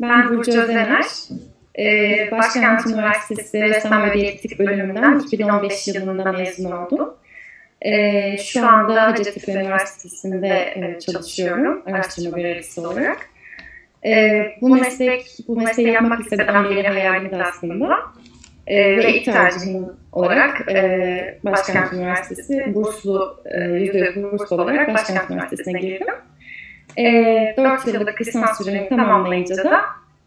Ben Burcu Özener. Ee, Başkent Üniversitesi Ressam ve Diyetetik bölümünden 2015 yılında mezun oldum. Ee, şu anda Hacettepe Üniversitesi'nde e, çalışıyorum araştırma görevlisi olarak. Ee, bu meslek, bu mesleği yapmak istediğim beri hayalimdi aslında. Ee, ve ilk tercihim olarak e, Başkent Üniversitesi burslu, e, %100 burs olarak Başkent Üniversitesi'ne girdim. E, 4 yıllık lisans süremi tamamlayınca da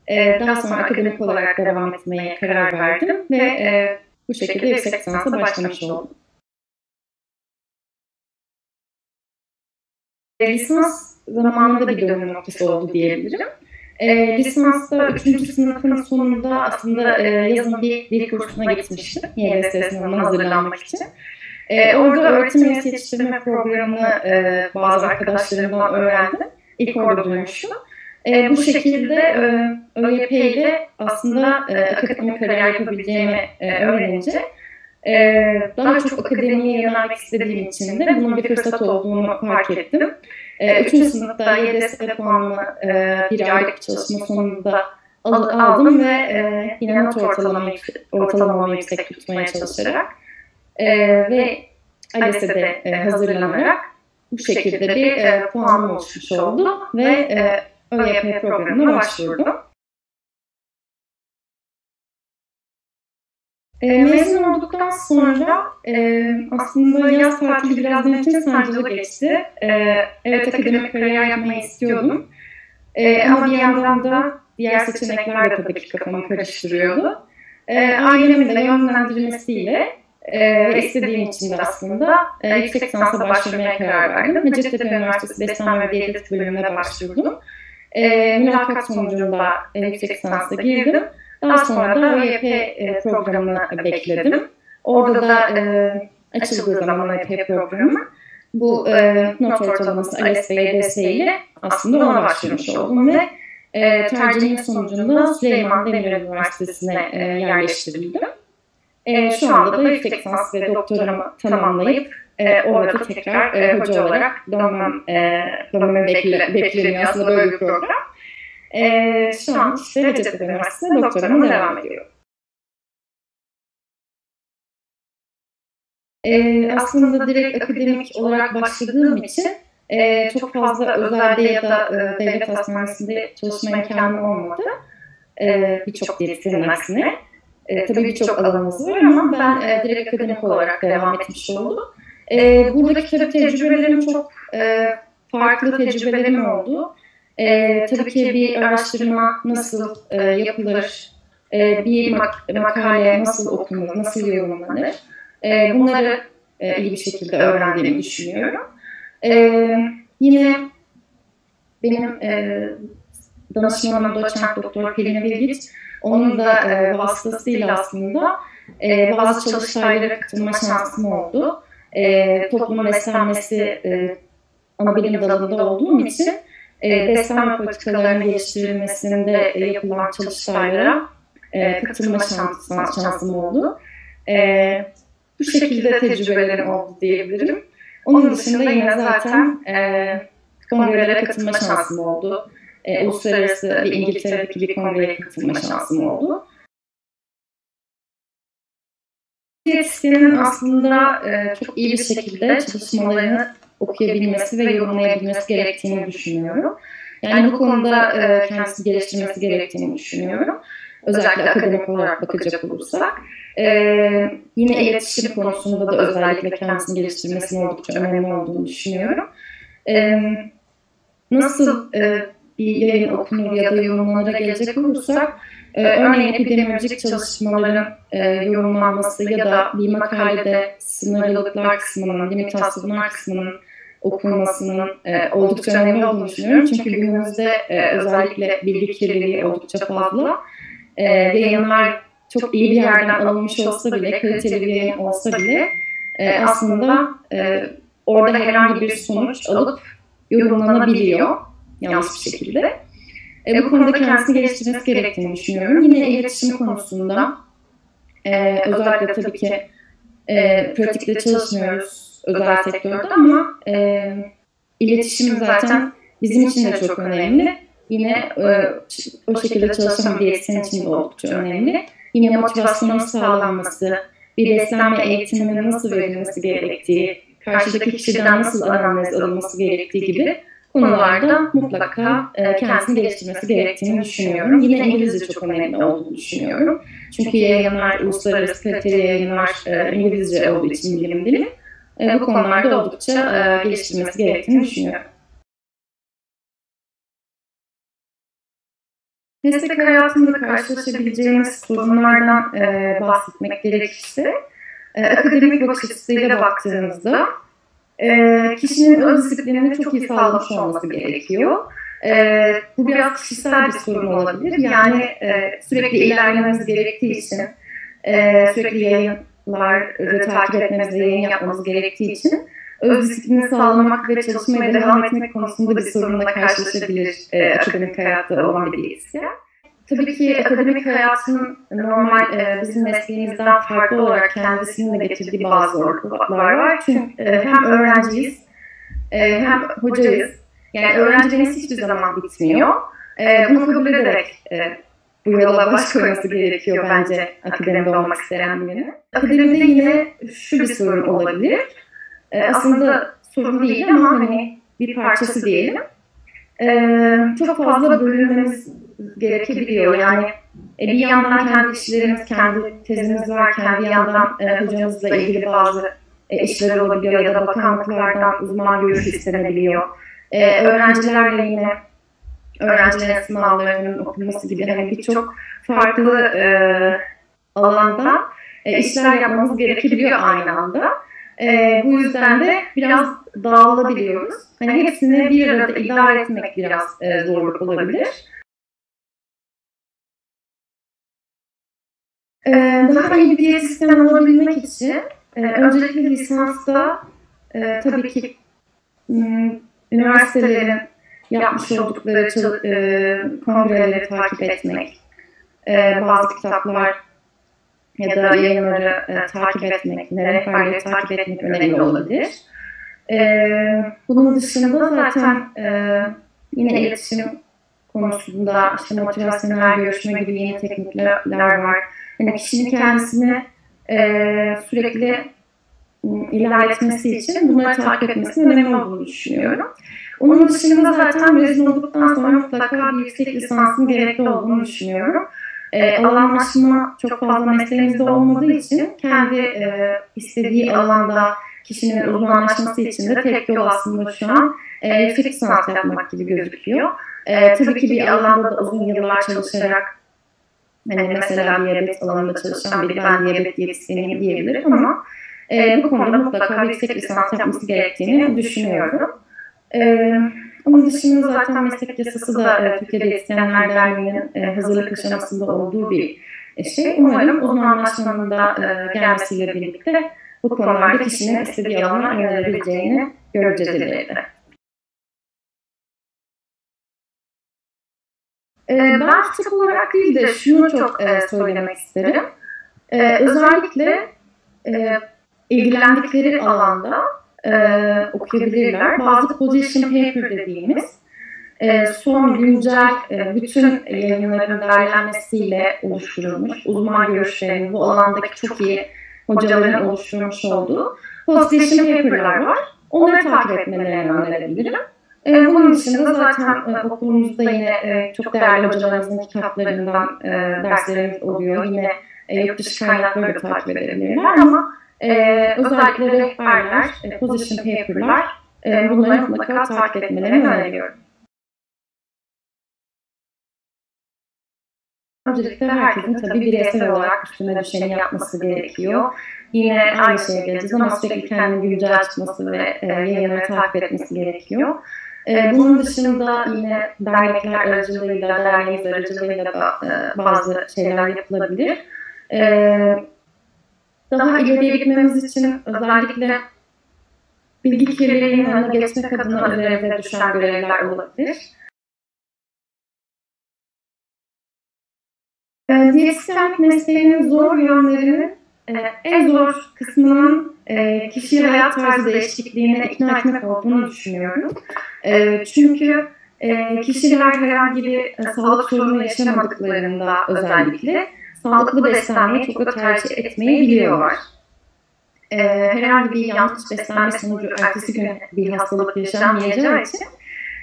e, daha sonra akademik olarak devam etmeye karar verdim ve e, bu şekilde yüksek lisansa başlamış oldum. Lisans zamanında bir dönüm noktası oldu diyebilirim. E, lisansta 3. sınıfın sonunda aslında e, yazın bir dil kursuna gitmiştim. YDS sınavına hazırlanmak için. E, orada öğretim üyesi yetiştirme programını e, bazı arkadaşlarımdan öğrendim. İlk orada duymuştum. E, bu şekilde e, ÖYP ile aslında e, akademik kariyer yapabileceğimi e, öğrenince e, daha çok akademiye yönelmek istediğim için de bunun bir fırsat olduğunu fark ettim. E, üçüncü sınıfta YDS puanımı e, bir aylık çalışma sonunda aldım ve e, yine not ortalamamı yüksek tutmaya çalışarak e, ve ALES'e e, hazırlanarak bu şekilde bir e, puanım oluşmuş oldu ve e, ÖYP programına başvurdum. E, mezun olduktan sonra e, aslında yaz tatili biraz benim için sancılı geçti. E, evet akademik kariyer yapmayı istiyordum. E, ama bir yandan da diğer seçenekler de tabii ki kafamı karıştırıyordu. E, ailemin de yönlendirmesiyle e, ve istediğim için de aslında e, yüksek lisansa başlamaya karar verdim. Hacettepe Üniversitesi Beslenme ve Diyetetik bölümüne başvurdum. E, mülakat sonucunda e, yüksek lisansa girdim. Daha sonra da OYP e, programını bekledim. Orada da e, açıldığı zaman OYP programı bu e, not ortalaması ALES ve YDS ile aslında ona başlamış oldum ve e, tercihimin sonucunda Süleyman Demirel Üniversitesi'ne e, yerleştirildim. E, şu anda da yüksek lisans ve doktoramı tamamlayıp e, orada tekrar e, hoca olarak dönmem, e, dönmemi bekle, bekleniyor aslında böyle bir program. E, şu an işte Hacettepe Üniversitesi'nde doktorama devam ediyorum. E, aslında direkt akademik olarak başladığım için e, çok fazla özelde ya da e, devlet hastanesinde çalışma imkanı olmadı. E, Birçok diyetisyenin aksine. E, tabii birçok alanımız var ama ben e, direkt akademik olarak devam etmiş oldum. E, buradaki tabii tecrübelerim çok e, farklı tecrübelerim oldu. E, tabii ki bir araştırma nasıl e, yapılır, e, bir mak makale nasıl okunur, nasıl yorumlanır, e, bunları e, iyi bir şekilde öğrendiğimi düşünüyorum. E, yine benim e, danışmanım doçent doktor Pelin Bilgiç, onun da e, vasıtasıyla aslında e, bazı çalıştaylara katılma şansım oldu. E, toplumun beslenmesi e, ana bilim dalında olduğum için e, beslenme politikalarının geliştirilmesinde e, yapılan çalıştaylara e, katılma şansım, şansım oldu. E, bu şekilde tecrübelerim oldu diyebilirim. Onun dışında yine zaten e, kongrelere katılma şansım oldu. E, uluslararası bir İngiltere'deki bir kongreye katılma şansım oldu. Diyetisyenin aslında e, çok iyi bir şekilde çalışmalarını okuyabilmesi ve yorumlayabilmesi gerektiğini düşünüyorum. Yani bu konuda e, kendisi geliştirmesi gerektiğini düşünüyorum. Özellikle akademik olarak bakacak olursak. E, yine iletişim konusunda da özellikle kendisini geliştirmesinin oldukça önemli olduğunu düşünüyorum. E, nasıl e, bir yayın okunur ya da yorumlanıra gelecek olursak, e, örneğin epidemiolojik çalışmaların e, yorumlanması ya da bir makalede sınırlılıklar kısmının, limitasyonlar kısmının okunmasının e, oldukça önemli olduğunu düşünüyorum. Çünkü günümüzde e, özellikle bilgi kirliliği oldukça fazla. E, yayınlar çok iyi bir yerden alınmış olsa bile, kaliteli bir yayın olsa bile e, aslında e, orada herhangi bir sonuç alıp yorumlanabiliyor yanlış bir şekilde. E, bu konuda kendisini geliştirmesi gerektiğini düşünüyorum. Yine iletişim konusunda e, özellikle tabii ki e, pratikte çalışmıyoruz özel sektörde ama e, iletişim zaten bizim için de çok önemli. yine e, o şekilde çalışan bir diyetisyen için de oldukça önemli. Yine motivasyonun sağlanması, bir beslenme eğitiminin nasıl verilmesi gerektiği, karşıdaki kişiden nasıl analiz alınması gerektiği gibi konularda mutlaka e, kendisini geliştirmesi gerektiğini düşünüyorum. Yine İngilizce çok önemli olduğunu düşünüyorum. Çünkü yayınlar, uluslararası kaliteli yayınlar e, İngilizce olduğu için bilim dili. E, bu konularda oldukça e, geliştirmesi gerektiğini düşünüyorum. Meslek hayatında karşılaşabileceğimiz sorunlardan e, bahsetmek gerekirse, e, akademik bakış açısıyla baktığımızda e, kişinin öz disiplinini çok iyi sağlamış olması gerekiyor. E, bu biraz kişisel bir sorun olabilir. Yani e, sürekli ilerlememiz gerektiği için, e, sürekli yayınları takip etmemiz ve yayın yapmamız gerektiği için öz disiplini sağlamak ve çalışmaya devam etmek konusunda bir sorunla karşılaşabilir e, akademik hayatta olan bir diyetisyen. Tabii ki akademik hayatın normal e, bizim mesleğimizden farklı olarak kendisinin de getirdiği bazı zorluklar var. Çünkü e, hem öğrenciyiz e, hem hocayız. Yani öğrenciliğimiz hiçbir zaman bitmiyor. E, bunu kabul ederek e, bu yola baş koyması gerekiyor bence akademide olmak isteyen birinin. Akademide yine şu bir sorun olabilir. E, aslında sorun değil ama hani bir parçası diyelim. E, çok fazla bölünmemiz gerekebiliyor. Yani e, bir yandan kendi işlerimiz, kendi tezimiz varken bir yandan e, hocamızla ilgili bazı e, işler olabiliyor ya da bakanlıklardan uzman görüş istenebiliyor. E, öğrencilerle yine öğrencilerin sınavlarının okunması gibi hani birçok farklı e, alanda e, işler yapmamız gerekebiliyor aynı anda. E, bu yüzden de biraz dağılabiliyoruz. Hani hepsini bir arada idare etmek biraz e, zorluk olabilir. Ee, daha iyi bir diyetisyen olabilmek için e, öncelikle lisansta e, tabii ki üniversitelerin yapmış oldukları çal- e, kongreleri takip etmek, e, bazı kitaplar ya da yayınları e, takip etmek, rehberleri takip etmek önemli olabilir. E, bunun dışında zaten e, yine iletişim konusunda işte motivasyonel görüşme gibi yeni teknikler var. Yani kişinin kendisini e, sürekli ilerletmesi için bunları takip etmesinin önemli olduğunu düşünüyorum. Onun dışında zaten mezun olduktan sonra mutlaka bir yüksek lisansın gerekli olduğunu düşünüyorum. E, alanlaşma çok fazla mesleğimizde olmadığı için kendi e, istediği alanda kişinin uzmanlaşması için de tek yol aslında şu an e, yüksek lisans yapmak gibi gözüküyor. E, tabii ki bir alanda da uzun yıllar çalışarak Hani mesela diyabet alanında çalışan biri ben diyabet diyetisyeniyim diyebilir ama e, bu konuda mutlaka yüksek lisans yapması gerektiğini düşünüyorum. E, onun dışında zaten meslek yasası da e, Türkiye Diyetisyenler Derneği'nin e, hazırlık aşamasında olduğu bir şey. Umarım uzmanlaşmanın da e, gelmesiyle birlikte bu konularda kişinin istediği alana yönelebileceğini göreceğiz ileride. E, ben kitap olarak değil de şunu çok e, söylemek isterim. E, özellikle e, ilgilendikleri alanda e, okuyabilirler. Bazı position paper dediğimiz e, son güncel e, bütün yayınların derlenmesiyle oluşturulmuş uzman görüşlerinin bu alandaki çok iyi hocaların oluşturmuş olduğu position paper'lar var. Onları takip etmelerini önerebilirim. E, bunun dışında zaten e, okulumuzda yine e, çok değerli hocalarımızın kitaplarından e, derslerimiz oluyor. Yine e, yurt dışı kaynakları da takip edebilirler ama e, özellikle rehberler, e, position paper'lar e, bunları mutlaka takip etmelerini öneriyorum. Öncelikle herkesin tabii bireysel olarak üstüne düşeni yapması gerekiyor. Yine aynı şeye geleceğiz ama sürekli kendini güncel tutması ve e, yayınları takip etmesi gerekiyor. Ee, bunun dışında yine dernekler aracılığıyla, derneğimiz aracılığıyla da e, bazı şeyler yapılabilir. Ee, daha ileriye gitmemiz için özellikle bilgi kirliliğinin önüne geçmek adına üzerimize düşen görevler olabilir. E, diyetisyenlik mesleğinin zor yönlerinin e, en zor kısmının e, kişiyi hayat tarzı değişikliğine ikna etmek olduğunu düşünüyorum. E, çünkü e, kişiler herhangi bir e, sağlık sorunu yaşamadıklarında özellikle sağlıklı beslenmeyi çok da tercih etmeyebiliyorlar. E, herhangi bir yanlış beslenme sonucu ertesi gün bir hastalık yaşanmayacağı için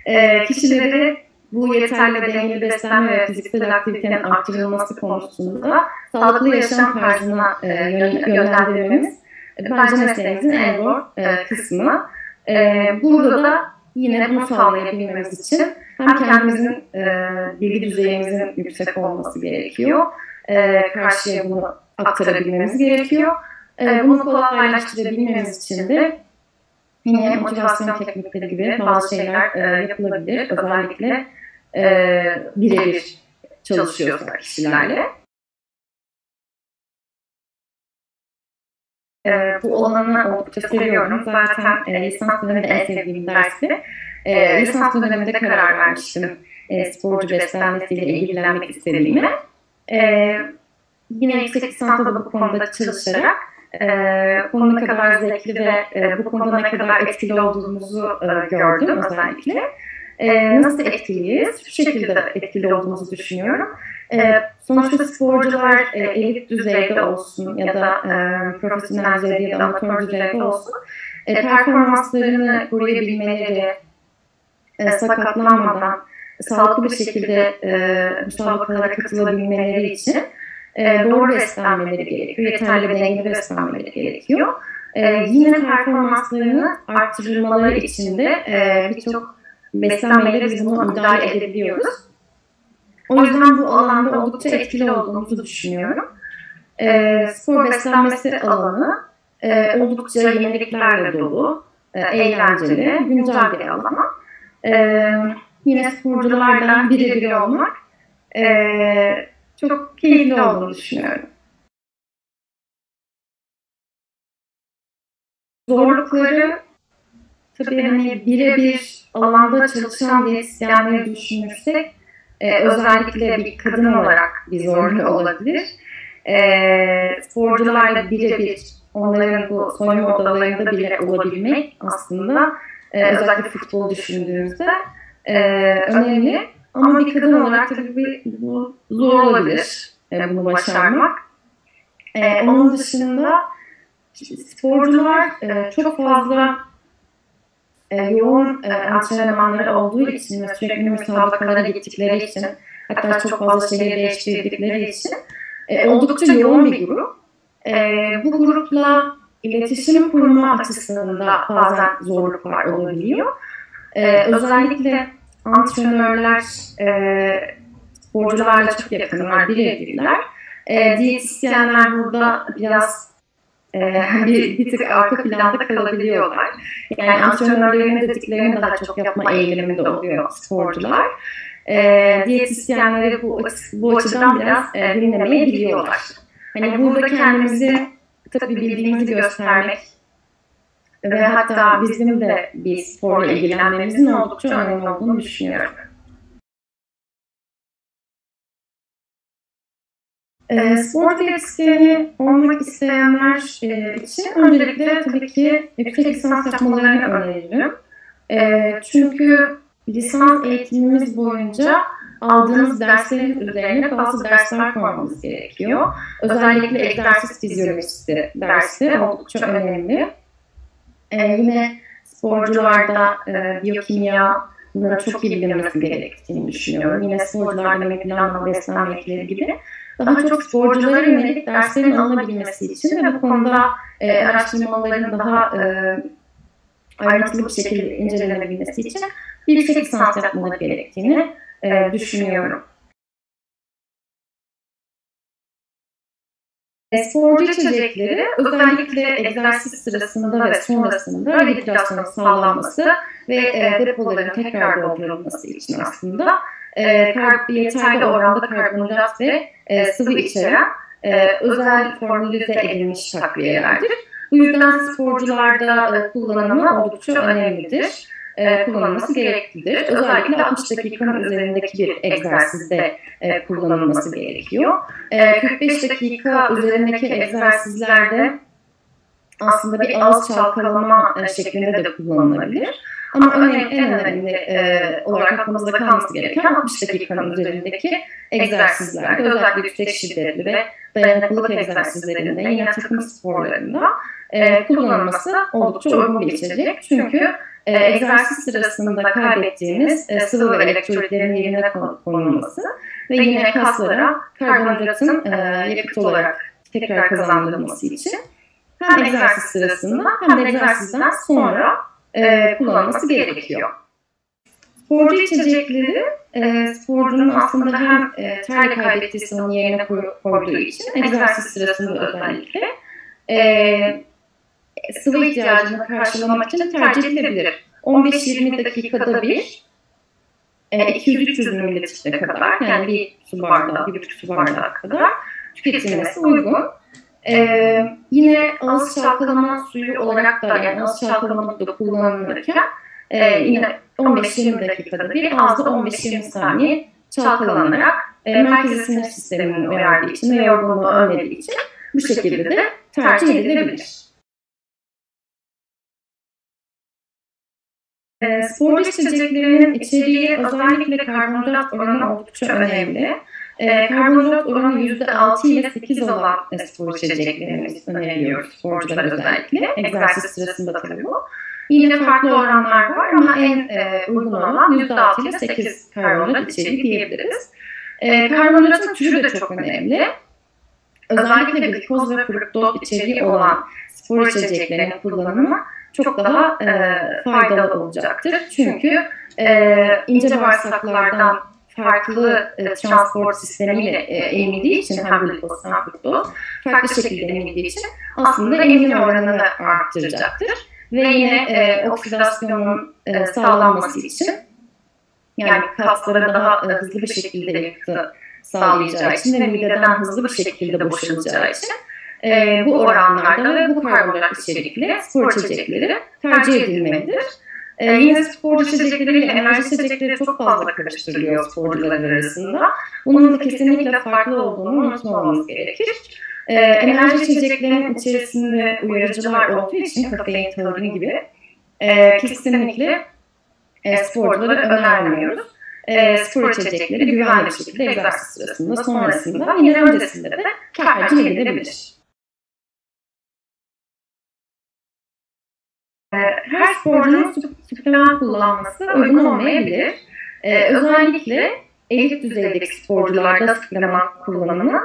e, kişilere bu yeterli dengeli beslenme ve fiziksel aktivitenin artırılması konusunda sağlıklı yaşam tarzına e, yönlendirmemiz e, bence meselемizin en zor e, kısmı. E, burada da yine bunu sağlayabilmemiz için hem kendimizin e, bilgi düzeyimizin yüksek olması gerekiyor, e, karşıya bunu aktarabilmemiz gerekiyor. E, bunu kolaylaştırabilmemiz için de yine motivasyon teknikleri gibi bazı şeyler e, yapılabilir. Özellikle e, birebir çalışıyorsak kişilerle. E, bu olanı oldukça seviyorum. Zaten e, lisans döneminde en sevdiğim dersi. E, lisans döneminde karar vermiştim e, sporcu beslenmesiyle ilgilenmek istediğimi. E, yine yüksek lisansta da bu konuda çalışarak e, konu ne kadar zevkli ve e, bu konuda ne kadar etkili olduğumuzu e, gördüm özellikle. E, nasıl etkiliyiz? Şu şekilde etkili olduğumuzu düşünüyorum. E, sonuçta sporcular e, elit düzeyde olsun ya da e, profesyonel düzeyde ya da amatör düzeyde olsun e, performanslarını koruyabilmeleri, e, sakatlanmadan sağlıklı bir şekilde e, müsabakalara katılabilmeleri için e, doğru beslenmeleri gerekiyor. Yeterli dengeli beslenmeleri gerekiyor. E, yine performanslarını arttırmaları için de e, birçok beslenmeyle biz bunu müdahale edebiliyoruz. O yüzden bu alanda oldukça etkili olduğumuzu düşünüyorum. E, spor beslenmesi alanı e, oldukça yeniliklerle dolu, e, eğlenceli, güncel bir alan. E, yine sporculardan birebir olmak e, çok keyifli olduğunu düşünüyorum. Zorlukları tabii hani birebir alanda çalışan diyetisyenleri düşünürsek e, özellikle bir kadın olarak bir zorluğu olabilir. E, sporcularla birebir onların bu soyunma odalarında bile olabilmek aslında e, özellikle futbol düşündüğümüzde e, önemli. Ama bir kadın olarak tabii bir, bu zor olabilir e, bunu başarmak. E, onun dışında sporcular e, çok fazla e, yoğun e, antrenmanları olduğu için ve sürekli müsabakalara gittikleri için hatta çok fazla şehir değiştirdikleri için e, oldukça yoğun bir grup. E, bu grupla iletişim kurma açısından bazen zorluklar olabiliyor. E, özellikle antrenörler e, sporcularla çok yakınlar, birebirler. E, diyetisyenler burada biraz e, bir, bir tık arka planda kalabiliyorlar. Yani antrenörlerin dediklerini daha çok yapma eğiliminde oluyor sporcular. E, diyetisyenleri bu, bu açıdan biraz e, dinlemeyebiliyorlar. Hani burada kendimizi tabii bildiğimizi göstermek ve hatta bizim de bir sporla ilgilenmemizin oldukça önemli olduğunu düşünüyorum. E, spor diyetisyeni olmak isteyenler e, için öncelikle tabii ki yüksek lisans yapmalarını öneririm. E, çünkü lisans eğitimimiz boyunca aldığımız derslerin üzerine bazı dersler koymamız gerekiyor. Özellikle egzersiz fizyolojisi dersi oldukça önemli. E, yine sporcularda e, biyokimya bunların çok iyi bilinmesi gerektiğini düşünüyorum. Yine sporcularda planlama beslenme gibi daha çok sporculara yönelik derslerin alınabilmesi için ve bu konuda e, araştırmaların daha e, ayrıntılı bir şekilde incelenebilmesi için bir yüksek lisans yapmaları gerektiğini e, düşünüyorum. Sporcu içecekleri özellikle egzersiz sırasında ve sonrasında rehidrasyonun sağlanması ve e, depoların tekrar doldurulması için aslında e, kar, yeterli oranda karbonhidrat ve e, sıvı içeren e, özel formülize edilmiş takviyelerdir. Bu yüzden sporcularda e, kullanımı oldukça önemlidir. E, kullanılması gereklidir. Özellikle 60 dakikanın üzerindeki bir egzersizde e, kullanılması gerekiyor. E, 45 dakika üzerindeki egzersizlerde aslında bir ağız çalkalama e, şeklinde de kullanılabilir. Ama önemli, en önemli e, olarak aklımızda kalması gereken 60 dakikanın üzerindeki egzersizlerde özellikle yüksek şiddetli ve dayanıklılık egzersizlerinde yine takım sporlarında e, kullanılması oldukça uygun bir içecek. Çünkü e, egzersiz sırasında kaybettiğimiz e, sıvı ve elektrolitlerin yerine konulması ve yine kaslara karbonhidratın e, yakıt olarak tekrar kazandırılması için hem egzersiz sırasında hem de egzersizden sonra e, kullanılması gerekiyor. Sporcu içecekleri e, sporcunun aslında hem e, terle kaybettiği sıvının yerine koyduğu için egzersiz sırasında özellikle e, sıvı ihtiyacını karşılamak için tercih edilebilir. 15-20 dakikada bir e, 200-300 mililitre kadar yani bir su bardağı, bir buçuk su bardağı kadar tüketilmesi uygun. Ee, yine ağız çalkalama suyu olarak da yani ağız çalkalamak da kullanılırken e, yine 15-20 dakikada bir ağızda 15-20 saniye çalkalanarak e, merkezi sinir sistemini uyardığı için ve yorgunluğu önlediği için bu şekilde de tercih edilebilir. E, sporcu içeceklerinin içeriği özellikle karbonhidrat oranı oldukça önemli. E, karbonhidrat oranı %6 ile 8 olan e, spor içeceklerimiz öneriyoruz sporcular özellikle. Egzersiz sırasında tabii bu. Yine farklı oranlar var ama en e, uygun olan %6 ile 8 karbonhidrat içeriği diyebiliriz. E, karbonhidratın türü de çok önemli. Özellikle glikoz ve fruktoz içeriği olan spor içeceklerinin kullanımı çok daha e, faydalı olacaktır. Çünkü e, ince bağırsaklardan farklı e, transport sistemiyle e, emildiği için hem glikoz hem fruktoz farklı şekilde emildiği için aslında emilim oranını arttıracaktır. Ve yine e, oksidasyonun e, sağlanması için yani kaslara daha e, hızlı bir şekilde yakıtı sağlayacağı için ve mideden hızlı bir şekilde boşalacağı için e, bu oranlarda ve bu karbonhidrat içerikli spor içecekleri tercih edilmelidir. E, yine spor içecekleriyle enerji içecekleri çok fazla karıştırılıyor sporcular arasında. Bunun da kesinlikle farklı olduğunu unutmamamız gerekir. E, enerji içeceklerinin içerisinde uyarıcılar olduğu için kafein, taurin gibi e, kesinlikle e, sporculara önermiyoruz. E, spor içecekleri güvenli bir şekilde egzersiz sırasında, sonrasında, yine öncesinde de tercih edilebilir. Her sporcunun supleman kullanması uygun olmayabilir. Ee, özellikle elit düzeydeki sporcularda supleman kullanımı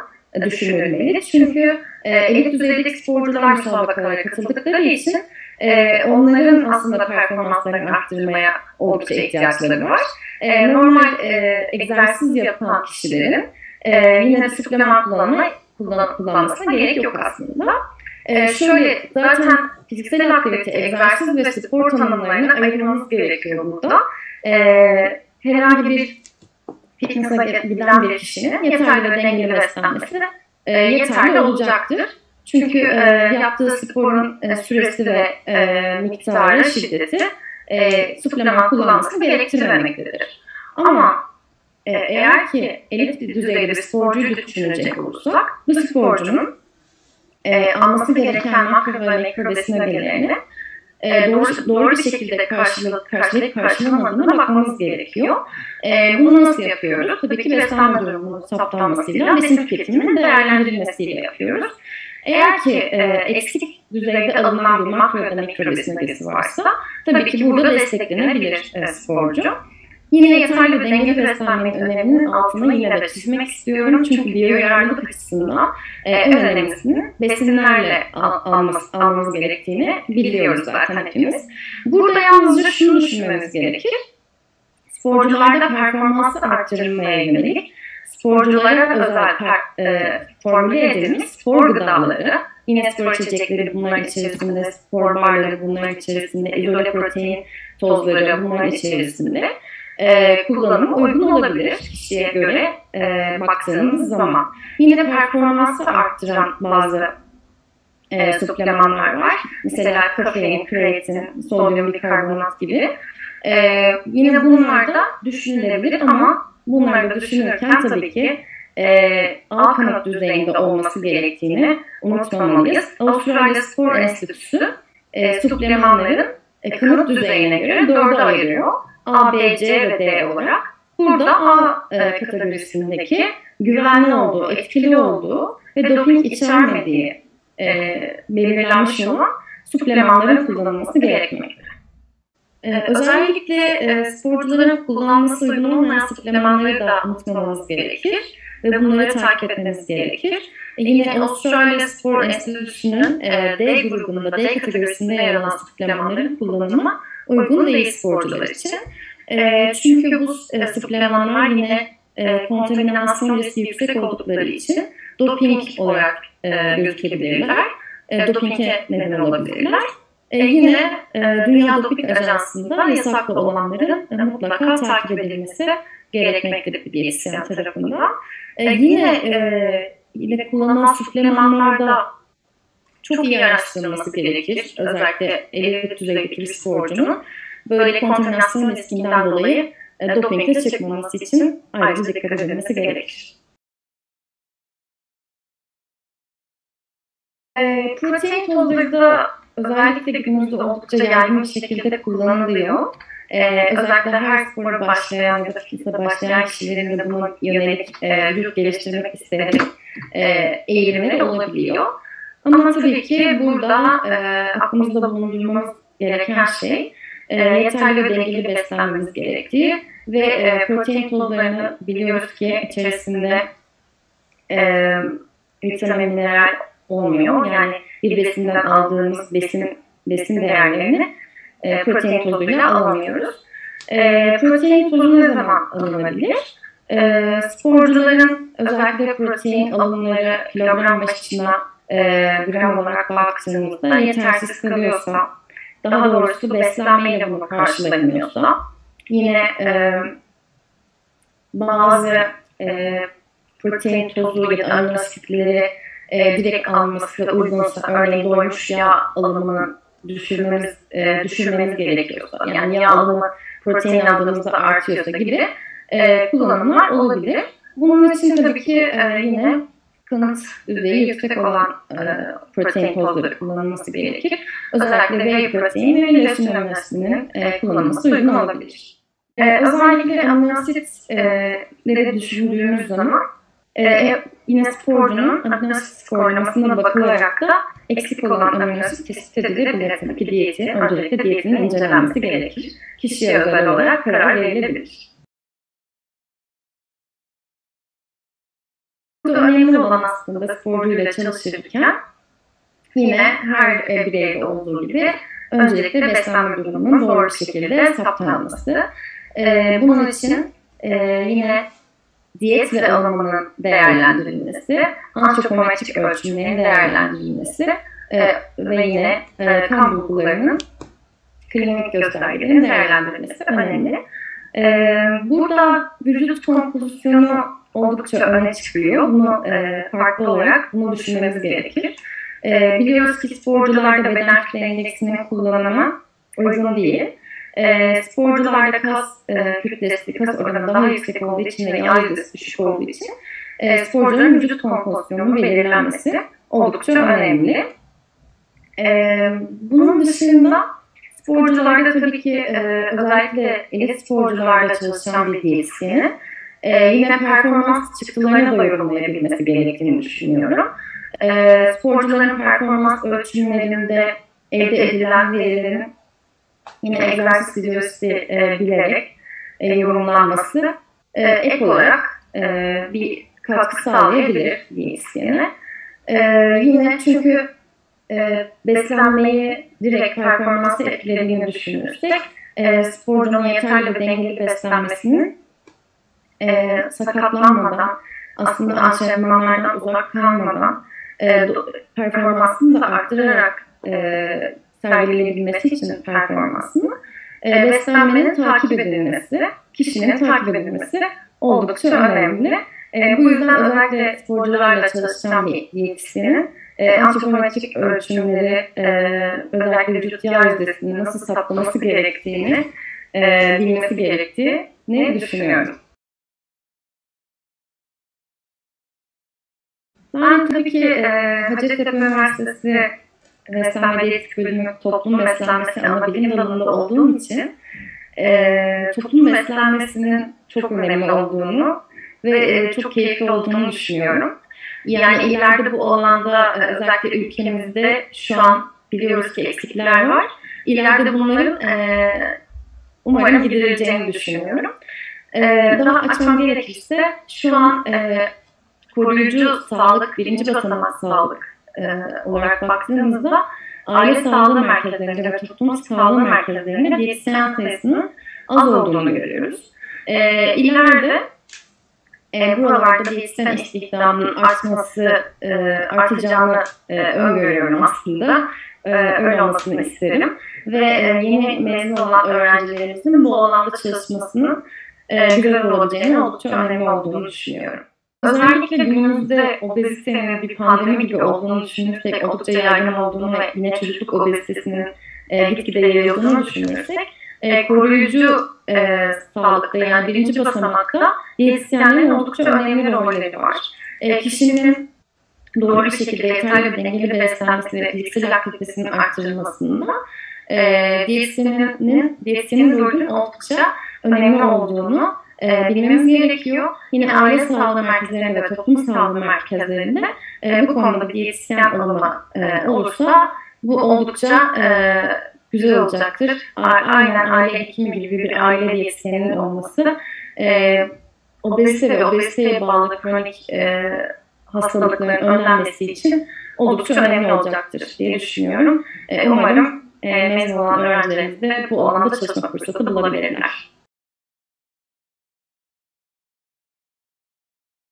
düşünülmeli. Çünkü e, elit düzeydeki sporcular müsabakalara katıldıkları için e, onların aslında performanslarını arttırmaya oldukça ihtiyaçları var. E, normal e, egzersiz yapan kişilerin e, yine de supleman kullanma, kullan, kullanmasına gerek yok aslında. E, şöyle zaten fiziksel aktivite, egzersiz ve spor tanımlarını ayırmamız gerekiyor burada. E, herhangi bir fitness'a giden bir kişinin yeterli ve dengeli beslenmesi e, yeterli olacaktır. Çünkü e, yaptığı sporun e, süresi ve e, miktarı, şiddeti e, supleman kullanmasını gerektirmemektedir. Ama e, eğer ki elit düzeyde bir sporcuyu düşünecek olursak, bu sporcunun e, alması gereken makro ve mikro besin ögelerini e, doğru, doğru bir şekilde karşılayıp, karşılayıp karşılamadığına bakmamız gerekiyor. E, bunu nasıl yapıyoruz? Tabii ki beslenme durumunun saptanmasıyla, besin tüketiminin değerlendirilmesiyle yapıyoruz. Eğer ki e, eksik düzeyde alınan bir makro ya da mikro besin ögesi varsa tabii ki burada desteklenebilir e, sporcu. Yine yeterli ve dengeli beslenmenin öneminin altına yine de çizmek istiyorum. Çünkü biyoyararlılık açısından e, en önemlisini besinlerle al, alması, almamız gerektiğini biliyoruz zaten hepimiz. Burada yalnızca şunu düşünmemiz gerekir. Sporcularda performansı arttırılmaya yönelik sporculara özel per, e, formüle edilmiş spor gıdaları, yine spor içecekleri bunların içerisinde, spor barları bunların içerisinde, izole protein tozları bunların içerisinde e, kullanımı uygun olabilir kişiye göre e, baktığınız zaman. Yine performansı arttıran bazı e, suplemanlar var. Mesela kafein, kreatin, sodyum bikarbonat gibi. E, yine bunlar da düşünülebilir ama bunları da düşünürken tabii ki e, alt kanat düzeyinde olması gerektiğini unutmamalıyız. Avustralya Spor Enstitüsü e, suplemanların e, kanıt düzeyine göre dörde ayırıyor. A, B, C ve D olarak. Burada A e, kategorisindeki güvenli olduğu, etkili olduğu ve doping içermediği e, belirlenmiş olan suplemanların kullanılması gerekmekte. Ee, özellikle e, sporcuların kullanması uygun olmayan suplemanları da unutmamamız gerekir ve bunları takip etmemiz gerekir. E, yine Avustralya Spor Enstitüsü'nün e, D grubunda, D kategorisinde yer alan suplemanların kullanımı uygun değil sporcular için. E, çünkü bu e, yine e, kontaminasyon riski yüksek oldukları için doping olarak e, gözükebilirler. E, dopinge neden olabilirler. E, yine e, Dünya Doping Ajansı'nda yasaklı olanların e, mutlaka takip edilmesi gerekmektedir bir diyetisyen tarafından. E, yine e, yine kullanılan suplemanlarda çok iyi araştırılması gerekir. Özellikle elit düzeydeki bir sporcunun böyle kontaminasyon riskinden dolayı e, dopingde çıkmaması için ayrıca dikkat edilmesi gerekir. E, protein tozları da özellikle günümüzde oldukça yaygın bir şekilde kullanılıyor. Ee, özellikle her spora başlayan ya da fitness'e başlayan kişilerin de buna yönelik e, vücut geliştirmek isteyerek e, eğilimleri olabiliyor. Ama tabii ki burada e, aklımızda bulundurmamız gereken şey e, yeterli ve dengeli beslenmemiz gerektiği ve e, protein tozlarını biliyoruz ki içerisinde e, vitamin, mineral olmuyor. Yani bir besinden aldığımız besin besin değerlerini e, protein tozuyla alamıyoruz. E, protein tozu ne zaman alınabilir? E, sporcuların özellikle protein alımları kilogram başına e, gram olarak baktığımızda yetersiz kalıyorsa, daha doğrusu beslenmeyle bunu karşılanıyorsa, yine e, bazı e, protein tozu ya da amino asitleri e, direkt alması uygunsa, örneğin doymuş yağ alımını düşürmemiz, e, düşürmemiz gerekiyorsa, yani yağ alımı protein aldığımızda artıyorsa gibi e, kullanımlar olabilir. Bunun için tabii ki e, yine kanıt düzeyi yüksek olan e, protein tozları kullanılması gerekir. Özellikle whey protein ve leucin amino asitinin e, kullanılması uygun olabilir. E, özellikle amino asitleri düşündüğümüz zaman e, yine sporcunun amino asit skorlamasına bakılarak da eksik olan amino asit tespit edilebilir. Tabii ki diyeti, öncelikle diyetinin incelenmesi gerekir. Kişiye özel olarak karar verilebilir. Burada önemli olan aslında sporcuyla çalışırken yine her e, bireyde olduğu gibi öncelikle beslenme durumunun doğru şekilde saptanması. E, bunun için e, yine diyet ve alımının değerlendirilmesi, antropometrik ölçümlerin değerlendirilmesi e, ve yine e, kan bulgularının klinik göstergelerin değerlendirilmesi önemli. E, burada vücut kompozisyonu oldukça öne çıkıyor. Bunu e, farklı olarak bunu düşünmemiz gerekir. E, biliyoruz ki sporcularda beden kütle endeksinin kullanımı uygun değil. E, sporcularda kas e, kütlesi, kas oranı daha yüksek olduğu için ve yağ yüzdesi düşük olduğu için e, sporcuların vücut kompozisyonunun belirlenmesi oldukça önemli. E, bunun dışında sporcularda tabii ki e, özellikle elit sporcularla çalışan bir diyetisyeni e, yine performans çıktılarına da yorumlayabilmesi gerektiğini düşünüyorum. E, sporcuların performans ölçümlerinde elde edilen verilerin yine egzersiz fizyolojisi e, bilerek e, yorumlanması e, ek olarak e, bir katkı sağlayabilir diyetisyene. E, yine çünkü e, beslenmeyi direkt performansı etkilediğini düşünürsek e, sporcunun yeterli ve dengeli beslenmesinin e, sakatlanmadan aslında antrenmanlardan uzak kalmadan e, performansını da arttırarak e, sergileyebilmesi için performansını e, beslenmenin takip edilmesi, kişinin takip edilmesi oldukça önemli. E, bu yüzden özellikle sporcularla çalışan bir diyetisyenin e, antropometrik ölçümleri, e, özellikle vücut yağ yüzdesini nasıl saplaması gerektiğini e, bilmesi gerektiğini düşünüyorum. Ben tabii ki e, Hacettepe Üniversitesi beslenme diyetetik bölümü toplum beslenmesi ana bilim dalında olduğum için e, toplum beslenmesinin çok önemli olduğunu ve e, çok keyifli olduğunu düşünüyorum. Yani ileride bu alanda e, özellikle ülkemizde şu an biliyoruz ki eksikler var. İleride bunların e, umarım giderileceğini düşünüyorum. E, daha açmam gerekirse şu an e, koruyucu sağlık, birinci basamak sağlık e, olarak baktığımızda aile sağlığı merkezlerinde ve toplum sağlığı merkezlerinde diyetisyen sayısının az olduğunu görüyoruz. E, ileride e, buralarda diyetisyen istihdamının artması e, artacağını e, öngörüyorum aslında. E, öyle olmasını isterim. Ve e, yeni mezun olan öğrencilerimizin bu alanda çalışmasının e, güzel olacağını oldukça önemli olduğunu düşünüyorum. Özellikle günümüzde obezitenin bir pandemi gibi olduğunu düşünürsek, oldukça yaygın olduğunu ve yine çocukluk obezitesinin e, gitgide yayıldığını düşünürsek, e, koruyucu e, sağlıkta yani birinci basamakta diyetisyenlerin oldukça önemli rolleri var. E, kişinin doğru bir şekilde yeterli dengeli beslenmesi ve fiziksel aktivitesinin arttırılmasında e, diyetisyenin, diyetisyenin rolünün oldukça önemli olduğunu e, bilmemiz gerekiyor. Yine aile sağlığı merkezlerinde ve toplum sağlığı merkezlerinde e, bu konuda bir diyetisyen alımı e, olursa bu oldukça e, güzel olacaktır. Aynen aile hekimi gibi bir aile diyetisyeninin olması e, obezite ve obeziteye bağlı kronik e, hastalıkların önlenmesi için oldukça önemli olacaktır diye düşünüyorum. E, umarım e, mezun olan öğrencilerimiz de bu alanda çalışma fırsatı bulabilirler.